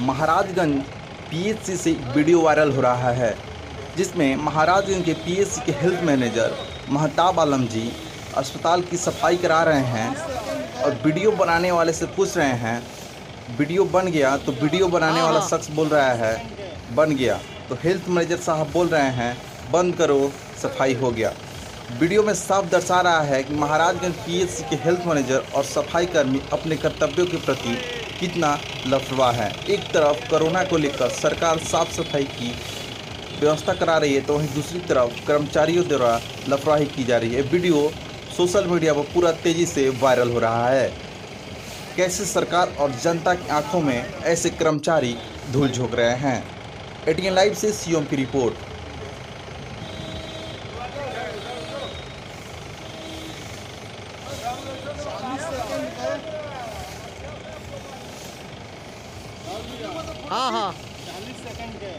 Maharajganj PHC से video viral हो रहा है जिसमें महाराजगंज के पीएचसी के हेल्थ मैनेजर महताब आलम जी अस्पताल की सफ़ाई करा रहे हैं और वीडियो बनाने वाले से पूछ रहे हैं वीडियो बन गया तो वीडियो बनाने वाला शख्स बोल रहा है बन गया। तो हेल्थ मैनेजर साहब बोल रहे हैं बंद करो सफ़ाई हो गया। वीडियो में साफ़ दर्शा रहा है कि महाराजगंज पीएचसी के हेल्थ मैनेजर और सफ़ाई कर्मी अपने कर्तव्यों के प्रति कितना लापरवाह है। एक तरफ़ कोरोना को लेकर सरकार साफ़ सफ़ाई की व्यवस्था करा रही है तो वहीं दूसरी तरफ़ कर्मचारियों द्वारा लापरवाही की जा रही है। वीडियो सोशल मीडिया पर पूरा तेज़ी से वायरल हो रहा है। कैसे सरकार और जनता की आँखों में ऐसे कर्मचारी धूल झोंक रहे हैं? एटीएन लाइव से सीएम की रिपोर्ट। हाँ हाँ। चालीस सेकंड के।